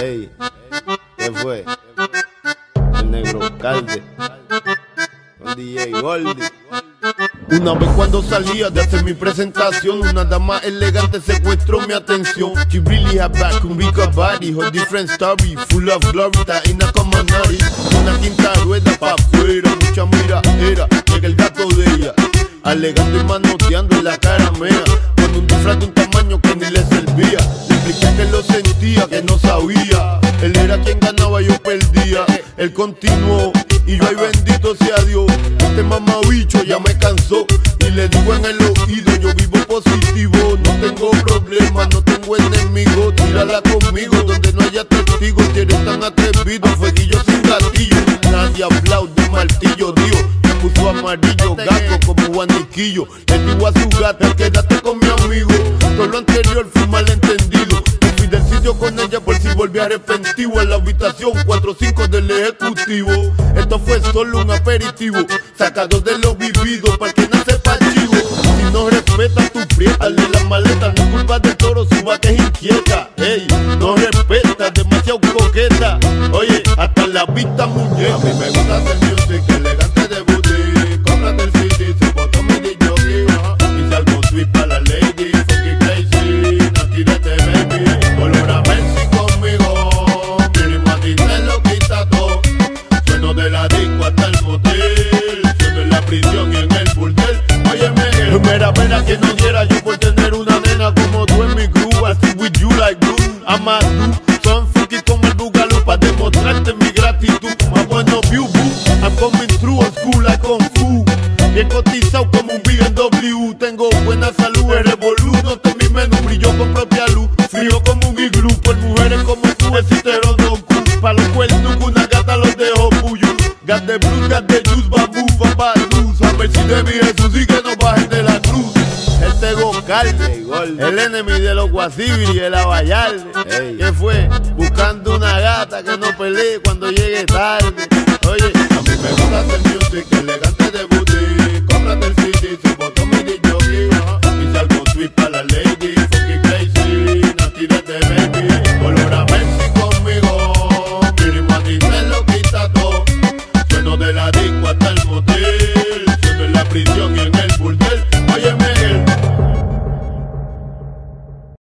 Ey, ¿qué fue? El negro calde. Con DJ Goldie. Una vez cuando salía de hacer mi presentación, una dama elegante secuestró mi atención. She really had back, un rico body, her different story, full of glory, taína como nari. Una quinta rueda pa' afuera, mucha mira era, llega el gato de ella. Alegando y manoteando en la cara mea, con un disfraz de un tamaño que ni le servía. Expliqué que lo sentía, que no sabía. Él era quien ganaba, yo perdía. Él continuó y yo, ay bendito sea Dios. Este mamabicho ya me cansó. Y le digo en el oído, yo vivo positivo. No tengo problemas, no tengo enemigos. Tírala conmigo donde no haya testigos. Si tan atrevido, fueguillo sin gatillo. Nadie aplaude, martillo, Dios. Me puso amarillo, gato como guaniquillo. Le digo a su gata, quédate con mi amigo. Todo lo anterior fue malentendido. Con ella por si volví arrepentivo. En la habitación 4-5 del ejecutivo. Esto fue solo un aperitivo. Sacado de lo vivido, para que no sepa chivo. Si no respetas tu prieta, de la maleta. No es culpa del toro, su vaca es inquieta. Ey, no respeta, demasiado coqueta. Oye, hasta la vista muñeca. A mí me gusta hacer music elegante de hasta el motel. Sueno en la prisión y en el burdel. Óyeme, mera pena que no diera yo por tener una nena como tú en mi crew. Así with you like blue. I'm a do. Son funky como el bugalú para demostrarte mi gratitud. Más bueno view, boo. I'm coming through on school like Kung Fu. Bien cotizado como un BMW. Tengo buena salud, es revoluto. Este mi menú brilló con propia luz. Frío como un iglú. Por mujeres como tú, es Blues, gat de bambú, papá, luz. A ver si de mi Jesús y que no bajen de la cruz. El Tego Calde, el enemy de los Guasibiri, el Abayalde. ¿Qué fue? Buscando una gata que no pelee cuando llegue tarde.